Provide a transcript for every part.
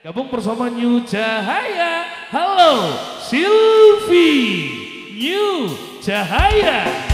Gabung bersama New Cahaya. Halo, Silvi. New Cahaya.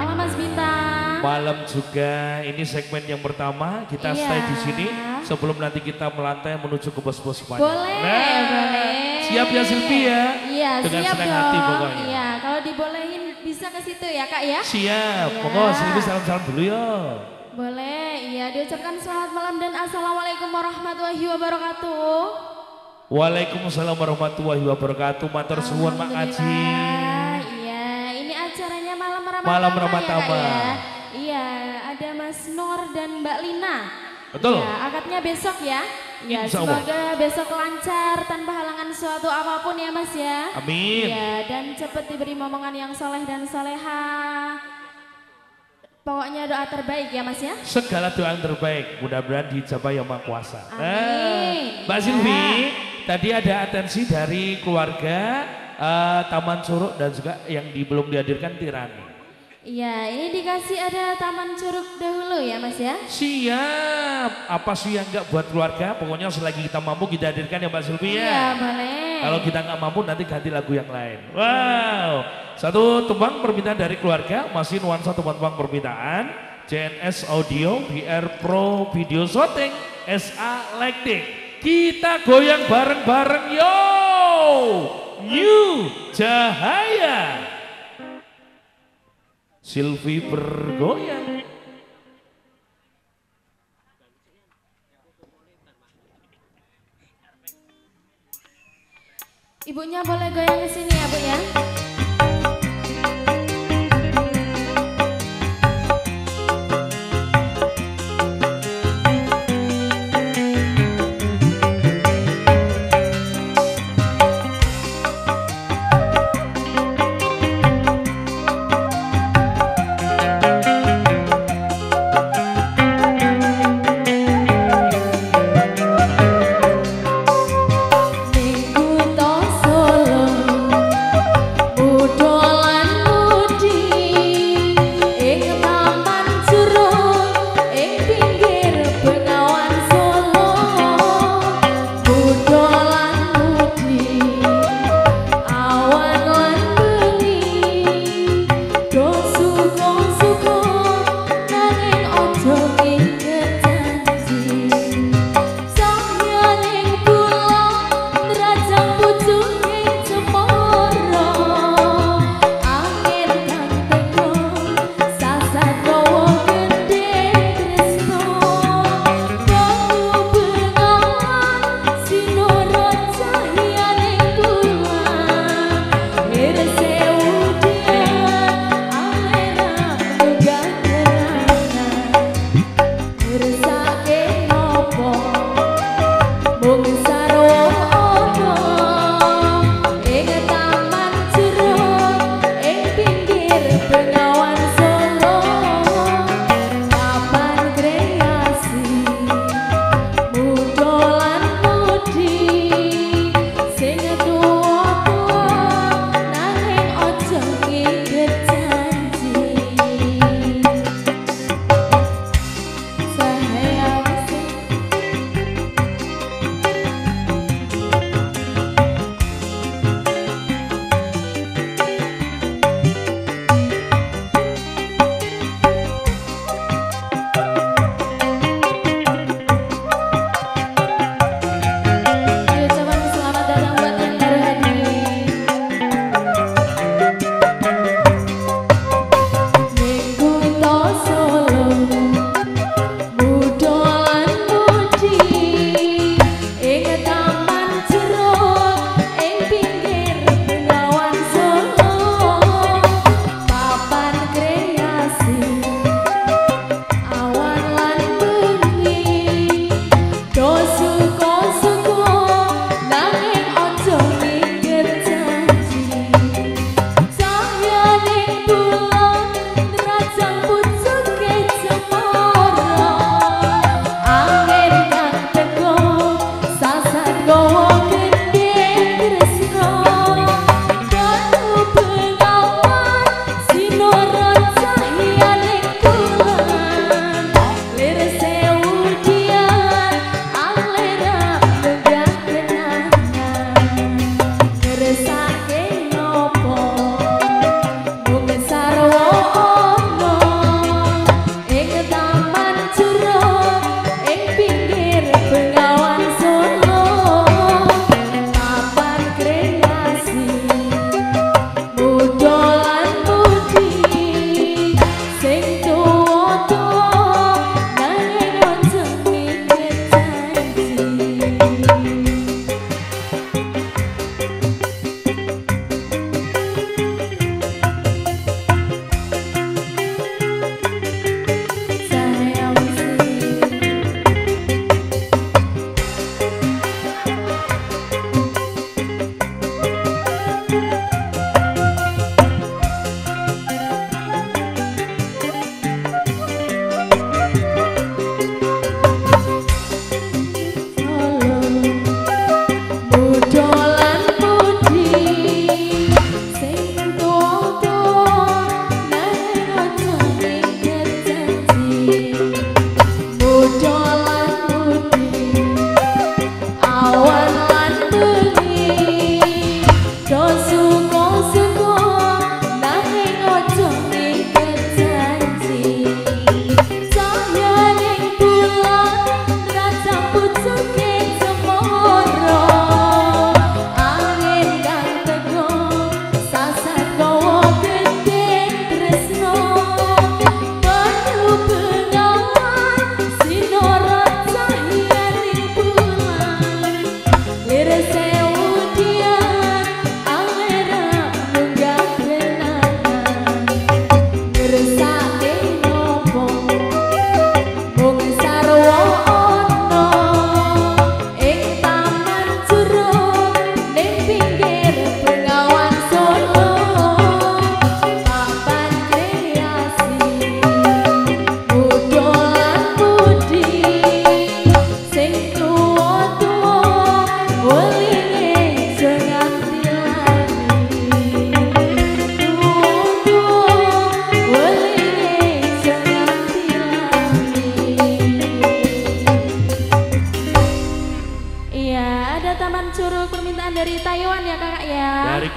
Malam Mas Bintang. Malam juga ini segmen yang pertama kita Iya. stay di sini sebelum nanti kita melantai menuju ke bos-bos banyak. Boleh, Nah, boleh. Siap ya Silvi ya? Iya, Dengan siap senang dong. hati pokoknya. Iya, kalau dibolehin bisa ke situ ya Kak ya? Siap. Iya. Monggo Silvi salam-salam dulu ya. Boleh, iya diucapkan selamat malam dan assalamualaikum warahmatullahi wabarakatuh. Waalaikumsalam warahmatullahi wabarakatuh. Matur suwun Mak Kaji. Malam Ramadhan. ya, ya? Iya, ada Mas Nur dan Mbak Lina. Betul. Ya, akadnya besok ya. Ya, Insya Allah. semoga besok lancar tanpa halangan suatu apa pun ya Mas ya. Amin. Ya, dan cepat diberi momongan yang soleh dan soleha. Pokoknya doa terbaik ya Mas ya. Segala doa yang terbaik mudah-mudahan dijabah yang Maha Kuasa. Amin. Nah, Mbak Ya. Silvi, tadi ada atensi dari keluarga eh, Taman Curug dan juga yang di, belum dihadirkan Tirani. Iya, ini dikasih ada taman curug dahulu ya Mas ya. Siap. Apa sih yang enggak buat keluarga? Pokoknya selagi kita mampu kita hadirkan ya Mbak Silvi ya. Iya, boleh. Kalau kita nggak mampu nanti ganti lagu yang lain. Wow. Satu tembang permintaan dari keluarga, masih nuansa tembang-tembang permintaan. JNS Audio, VR Pro Video Shooting, SA Lighting. Kita goyang bareng-bareng yo. New Cahaya. Silvi bergoyang. Ibunya boleh goyang ke sini ya Bu ya. comenzó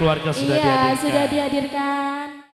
keluarga sudah iya, dihadirkan. sudah dihadirkan.